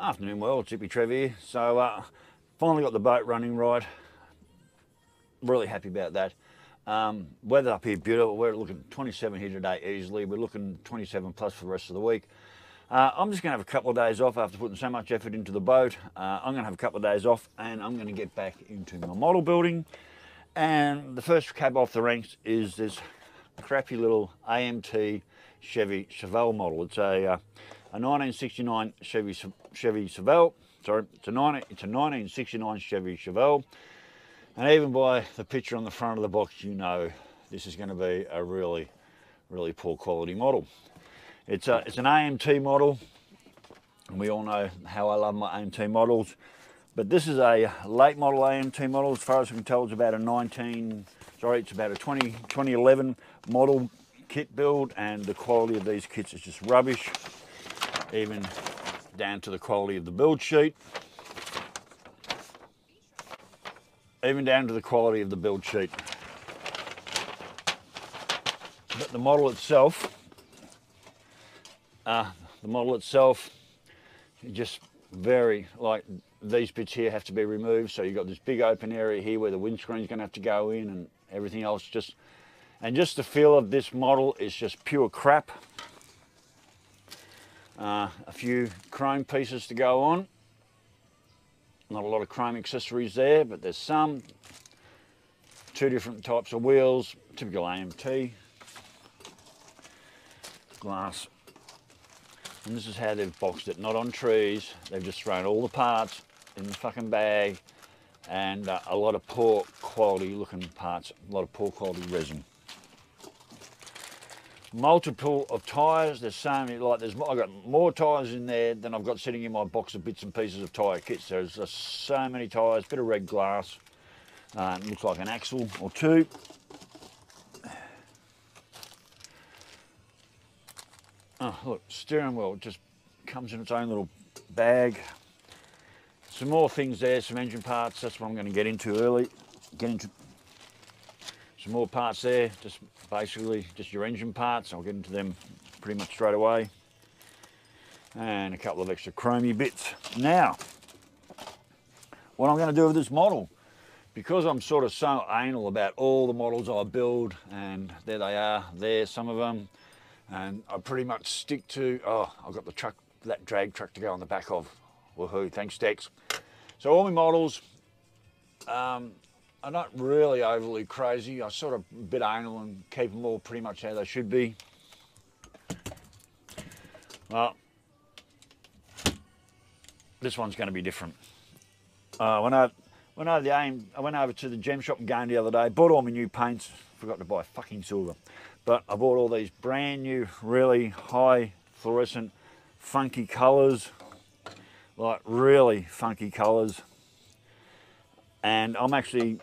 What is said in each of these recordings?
Afternoon, world, Hippy Trev here. So, uh, finally got the boat running right. Really happy about that. Um, weather up here beautiful. We're looking 27 here today easily. We're looking 27 plus for the rest of the week. Uh, I'm just going to have a couple of days off after putting so much effort into the boat. Uh, I'm going to have a couple of days off and I'm going to get back into my model building. And the first cab off the ranks is this crappy little AMT Chevy Chevelle model. It's a, uh, a 1969 Chevy Chevy Chevelle. Sorry, it's a, 19, it's a 1969 Chevy Chevelle. And even by the picture on the front of the box, you know this is going to be a really, really poor quality model. It's, a, it's an AMT model, and we all know how I love my AMT models. But this is a late model AMT model. As far as I can tell, it's about a 19, sorry, it's about a 20, 2011 model kit build, and the quality of these kits is just rubbish, even down to the quality of the build sheet. Even down to the quality of the build sheet. But the model itself, uh, the model itself, just very like these bits here have to be removed. So you've got this big open area here where the windscreen's going to have to go in and everything else just, and just the feel of this model is just pure crap. Uh, a few chrome pieces to go on. Not a lot of chrome accessories there, but there's some. Two different types of wheels, typical AMT. Glass and this is how they've boxed it, not on trees. They've just thrown all the parts in the fucking bag and uh, a lot of poor quality looking parts, a lot of poor quality resin. Multiple of tyres, there's so many, like there's, I've got more tyres in there than I've got sitting in my box of bits and pieces of tyre kits. There's so many tyres, bit of red glass, uh, looks like an axle or two. Oh, look, steering wheel just comes in its own little bag. Some more things there, some engine parts. That's what I'm going to get into early. Get into some more parts there, just basically just your engine parts. I'll get into them pretty much straight away. And a couple of extra chromey bits. Now, what I'm going to do with this model, because I'm sort of so anal about all the models I build, and there they are, there, some of them, and I pretty much stick to, oh, I've got the truck, that drag truck to go on the back of. Woohoo, thanks Dex. So all my models, um, are not really overly crazy. I sort of bit anal and keep them all pretty much how they should be. Well, this one's going to be different. Uh, when I went over the aim, I went over to the gem shop again the other day, bought all my new paints, forgot to buy fucking silver. But I bought all these brand new, really high fluorescent, funky colors, like really funky colors. And I'm actually,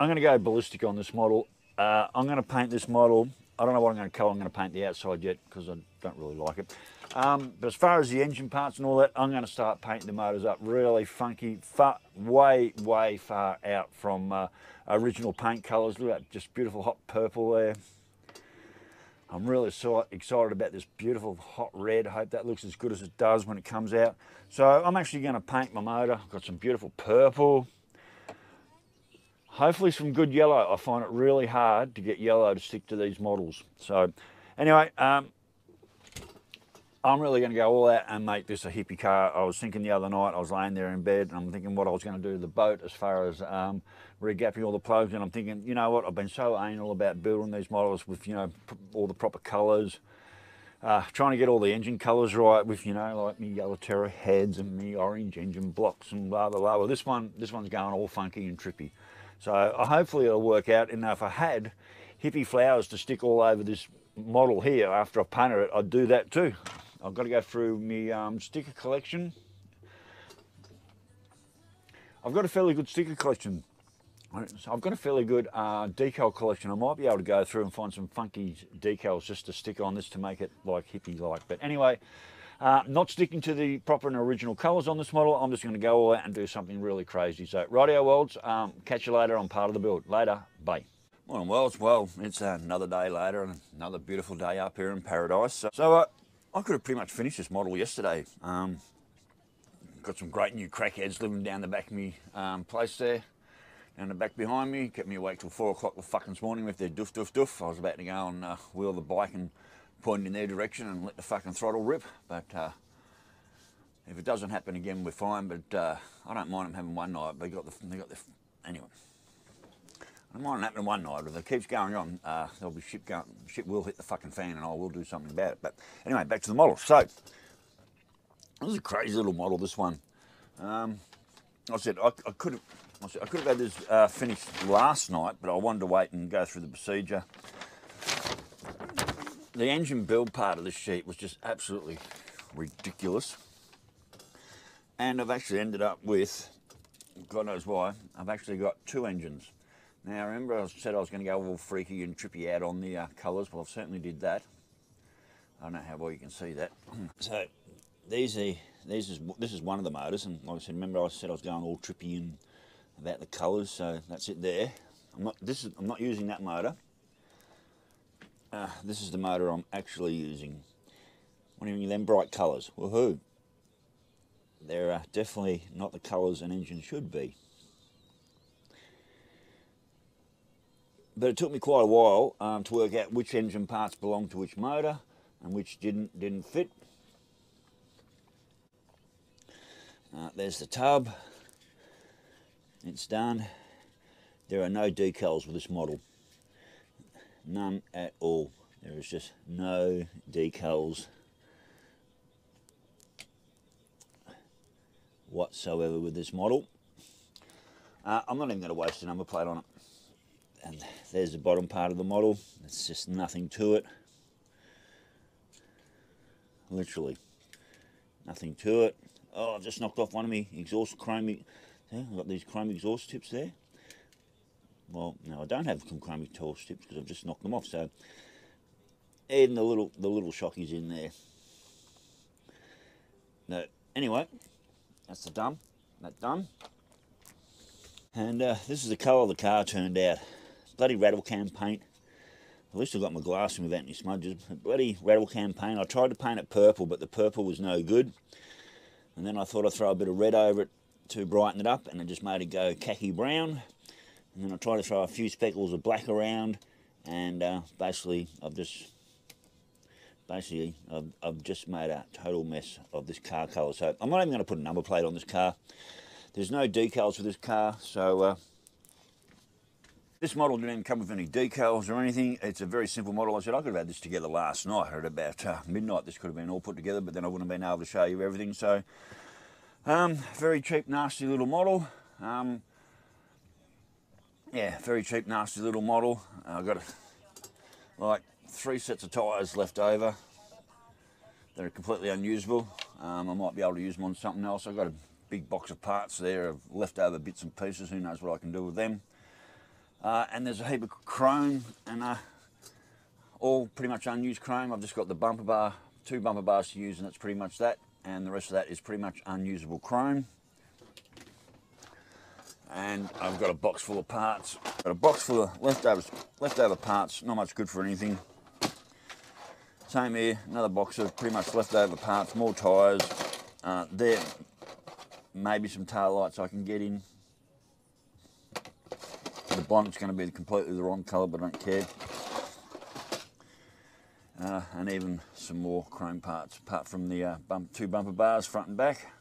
I'm gonna go ballistic on this model. Uh, I'm gonna paint this model. I don't know what I'm gonna color I'm gonna paint the outside yet because I don't really like it. Um, but as far as the engine parts and all that, I'm going to start painting the motors up really funky, far, way, way far out from uh, original paint colours. Look at that, just beautiful hot purple there. I'm really so excited about this beautiful hot red. Hope that looks as good as it does when it comes out. So I'm actually going to paint my motor. I've got some beautiful purple. Hopefully some good yellow. I find it really hard to get yellow to stick to these models. So anyway, um, I'm really going to go all out and make this a hippie car. I was thinking the other night, I was laying there in bed and I'm thinking what I was going to do to the boat as far as um, regapping all the plugs. And I'm thinking, you know what, I've been so anal about building these models with, you know, all the proper colours. Uh, trying to get all the engine colours right with, you know, like me yellow terror heads and me orange engine blocks and blah, blah, blah. Well, this one, this one's going all funky and trippy. So uh, hopefully it'll work out. And if I had hippie flowers to stick all over this model here after I painted it, I'd do that too. I've got to go through my um, sticker collection. I've got a fairly good sticker collection. I've got a fairly good uh, decal collection. I might be able to go through and find some funky decals just to stick on this to make it like hippie-like. But anyway, uh, not sticking to the proper and original colours on this model. I'm just going to go all out and do something really crazy. So, rightio worlds, um, catch you later on part of the build. Later, bye. Morning worlds, well, it's another day later and another beautiful day up here in paradise. So, so uh, I could have pretty much finished this model yesterday. Um, got some great new crackheads living down the back of me um, place there, down the back behind me. Kept me awake till four o'clock the fucking morning with their doof doof doof. I was about to go and uh, wheel the bike and point in their direction and let the fucking throttle rip, but uh, if it doesn't happen again, we're fine. But uh, I don't mind them having one night. They got the they got the anyway. I don't mind it happening one night. If it keeps going on, uh, there'll be shit going. Shit will hit the fucking fan, and I will do something about it. But anyway, back to the model. So this is a crazy little model. This one. Um, I said I, I could have. I, I could have had this uh, finished last night, but I wanted to wait and go through the procedure. The engine build part of this sheet was just absolutely ridiculous. And I've actually ended up with, God knows why, I've actually got two engines. Now, remember I said I was going to go all freaky and trippy out on the uh, colours? Well, I certainly did that. I don't know how well you can see that. so, these are, these is, this is one of the motors, and like I said, remember I said I was going all trippy and about the colours, so that's it there. I'm not, this is, I'm not using that motor. Uh, this is the motor I'm actually using. You mean, them bright colours? Woohoo! They're uh, definitely not the colours an engine should be. but it took me quite a while um, to work out which engine parts belonged to which motor and which didn't didn't fit. Uh, there's the tub. It's done. There are no decals with this model. None at all. There is just no decals whatsoever with this model. Uh, I'm not even going to waste a number plate on it. And there's the bottom part of the model. It's just nothing to it. Literally nothing to it. Oh I've just knocked off one of me exhaust chrome yeah, I've got these chrome exhaust tips there well no I don't have chrome exhaust tips because I've just knocked them off so and the little the little shockies in there no anyway that's the done that done and uh, this is the colour the car turned out bloody rattle can paint. At least I've got my glass in without any smudges. Bloody rattle can paint. I tried to paint it purple, but the purple was no good. And then I thought I'd throw a bit of red over it to brighten it up, and it just made it go khaki brown. And then I try to throw a few speckles of black around, and uh, basically I've just basically I've, I've, just made a total mess of this car colour. So I'm not even going to put a number plate on this car. There's no decals for this car, so uh, this model didn't even come with any decals or anything. It's a very simple model. I said I could have had this together last night at about uh, midnight. This could have been all put together, but then I wouldn't have been able to show you everything. So, um, very cheap, nasty little model. Um, yeah, very cheap, nasty little model. I've got like three sets of tyres left over. They're completely unusable. Um, I might be able to use them on something else. I've got a big box of parts there of leftover bits and pieces. Who knows what I can do with them. Uh, and there's a heap of chrome and uh, all pretty much unused chrome. I've just got the bumper bar, two bumper bars to use and that's pretty much that. And the rest of that is pretty much unusable chrome. And I've got a box full of parts. Got a box full of leftover, leftover parts, not much good for anything. Same here, another box of pretty much leftover parts, more tyres. Uh, there, maybe some tail lights I can get in the bonnet's going to be completely the wrong colour, but I don't care. Uh, and even some more chrome parts, apart from the uh, bump, two bumper bars front and back,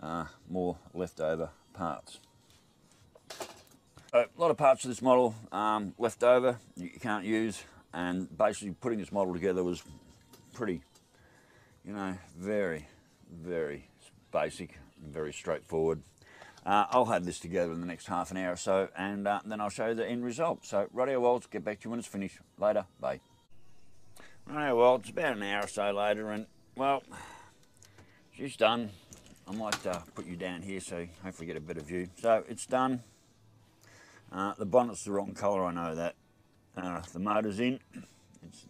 uh, more leftover parts. A lot of parts of this model um, left over, you can't use, and basically putting this model together was pretty, you know, very, very basic very straightforward. Uh, I'll have this together in the next half an hour or so and uh, then I'll show you the end result. So, radio Waltz, get back to you when it's finished. Later, bye. Radio well, it's about an hour or so later and, well, she's done. I might uh, put you down here so hopefully get a better view. So, it's done. Uh, the bonnet's the wrong colour, I know that. Uh, the motor's in. It's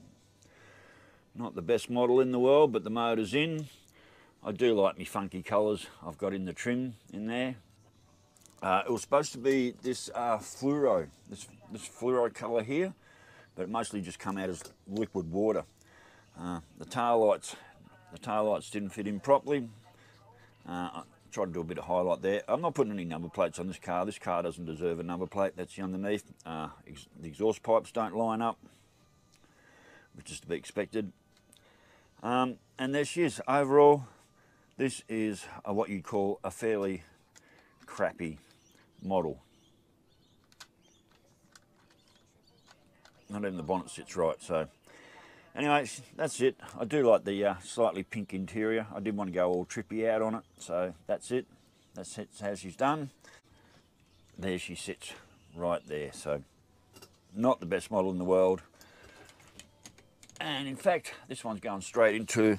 not the best model in the world, but the motor's in. I do like my funky colours I've got in the trim in there. Uh, it was supposed to be this uh, fluoro, this, this fluoro colour here, but it mostly just come out as liquid water. Uh, the tail lights, the tail lights didn't fit in properly. Uh, Try to do a bit of highlight there. I'm not putting any number plates on this car. This car doesn't deserve a number plate. That's the underneath. Uh, ex the exhaust pipes don't line up, which is to be expected. Um, and there she is. Overall, this is a, what you'd call a fairly crappy model. Not even the bonnet sits right, so anyway, that's it. I do like the uh, slightly pink interior. I didn't want to go all trippy out on it, so that's it. That's how she's done. There she sits right there, so not the best model in the world. And in fact, this one's going straight into,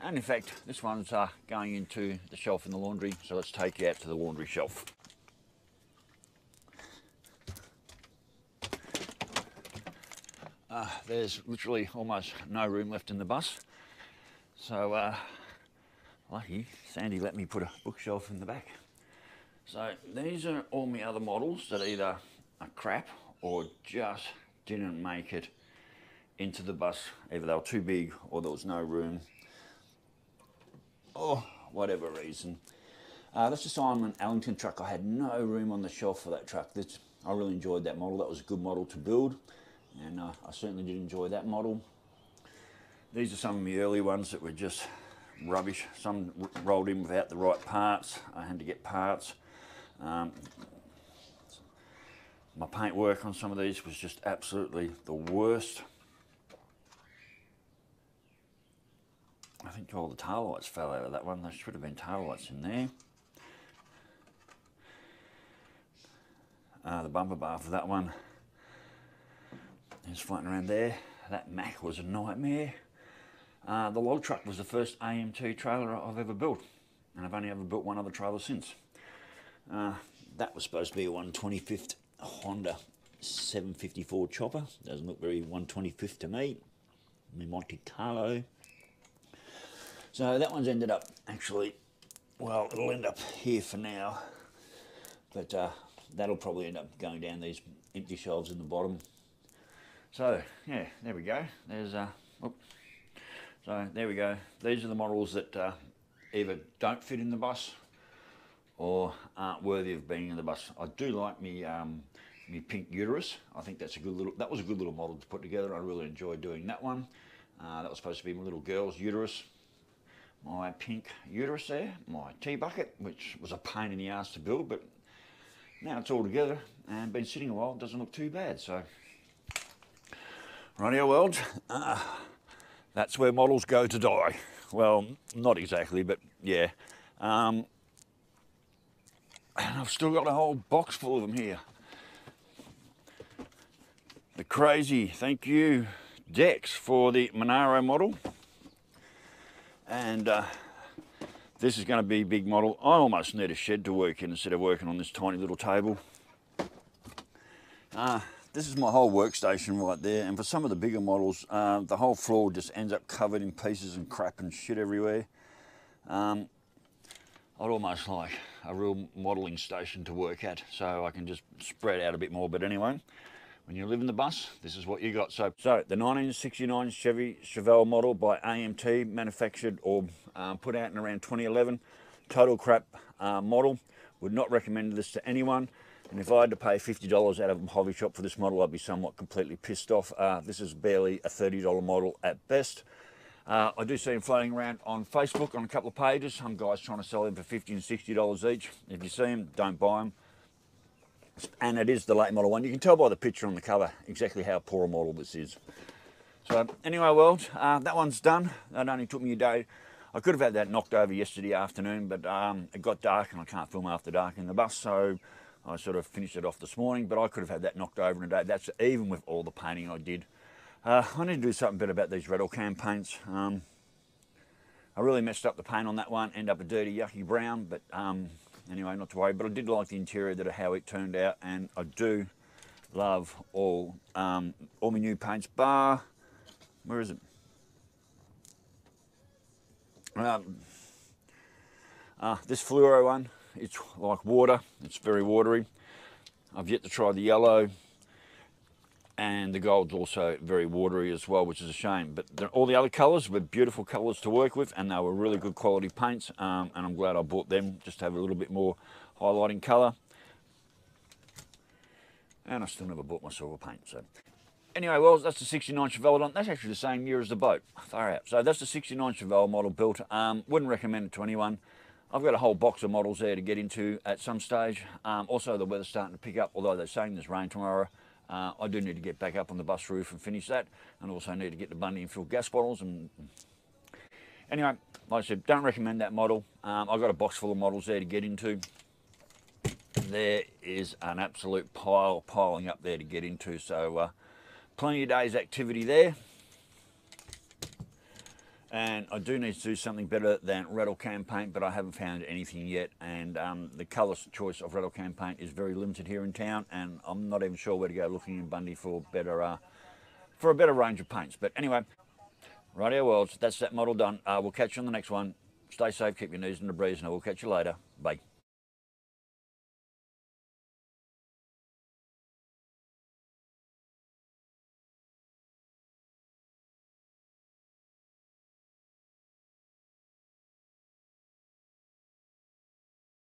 and in fact, this one's uh, going into the shelf in the laundry. So let's take you out to the laundry shelf. Uh, there's literally almost no room left in the bus. So uh, lucky Sandy let me put a bookshelf in the back. So these are all my other models that either are crap or just didn't make it into the bus. Either they were too big or there was no room or whatever reason. Uh, that's a Simon Allington truck. I had no room on the shelf for that truck. That's, I really enjoyed that model. That was a good model to build and uh, I certainly did enjoy that model. These are some of the early ones that were just rubbish. Some rolled in without the right parts. I had to get parts. Um, my paint work on some of these was just absolutely the worst. I think all the tail lights fell out of that one. There should have been tail lights in there. Uh, the bumper bar for that one it's floating around there. That Mack was a nightmare. Uh, the log truck was the first AMT trailer I've ever built, and I've only ever built one other trailer since. Uh, that was supposed to be a 125th Honda 754 chopper. Doesn't look very 125th to me. My Monte Carlo. So that one's ended up actually, well, it'll end up here for now, but uh, that'll probably end up going down these empty shelves in the bottom so yeah, there we go. There's uh, so there we go. These are the models that uh, either don't fit in the bus or aren't worthy of being in the bus. I do like me um, me pink uterus. I think that's a good little. That was a good little model to put together. I really enjoyed doing that one. Uh, that was supposed to be my little girl's uterus. My pink uterus there, my tea bucket, which was a pain in the ass to build, but now it's all together and been sitting a while. It doesn't look too bad. So Radio World, uh, that's where models go to die. Well, not exactly, but yeah. Um, and I've still got a whole box full of them here. The crazy, thank you, Dex, for the Monaro model. And uh, this is going to be a big model. I almost need a shed to work in instead of working on this tiny little table. Uh, this is my whole workstation right there, and for some of the bigger models, uh, the whole floor just ends up covered in pieces and crap and shit everywhere. Um, I'd almost like a real modelling station to work at, so I can just spread out a bit more. But anyway, when you live in the bus, this is what you got. So, so the 1969 Chevy Chevelle model by AMT, manufactured or um, put out in around 2011. Total crap uh, model. Would not recommend this to anyone. And if I had to pay $50 out of a hobby shop for this model, I'd be somewhat completely pissed off. Uh, this is barely a $30 model at best. Uh, I do see them floating around on Facebook on a couple of pages. Some guys trying to sell them for 50 and $60 each. If you see them, don't buy them. And it is the late model one. You can tell by the picture on the cover exactly how poor a model this is. So anyway, world, uh, that one's done. That only took me a day. I could have had that knocked over yesterday afternoon, but um, it got dark and I can't film after dark in the bus. So I sort of finished it off this morning, but I could have had that knocked over in a day. That's even with all the painting I did. Uh, I need to do something better about these rattle can paints. Um, I really messed up the paint on that one, end up a dirty, yucky brown, but um, anyway, not to worry. But I did like the interior, that how it turned out, and I do love all um, all my new paints, bar, where is it? Um, uh, this fluoro one, it's like water. It's very watery. I've yet to try the yellow. and the gold's also very watery as well, which is a shame. But all the other colours were beautiful colours to work with, and they were really good quality paints. Um, and I'm glad I bought them just to have a little bit more highlighting colour. And I still never bought my silver paint. So anyway, well, that's the 69 Chevelle. That's actually the same year as the boat. Far out. So that's the 69 Chevelle model built. Um, wouldn't recommend it to anyone. I've got a whole box of models there to get into at some stage. Um, also, the weather's starting to pick up, although they're saying there's rain tomorrow. Uh, I do need to get back up on the bus roof and finish that, and also need to get the Bundy and fill gas bottles. And anyway, like I said, don't recommend that model. Um, I've got a box full of models there to get into. There is an absolute pile piling up there to get into, so uh, plenty of days activity there and I do need to do something better than rattle can paint but I haven't found anything yet. And um, the colour choice of rattle can paint is very limited here in town and I'm not even sure where to go looking in Bundy for better uh, for a better range of paints. But anyway radio worlds that's that model done. Uh, we'll catch you on the next one. Stay safe keep your knees in the breeze and I will catch you later. Bye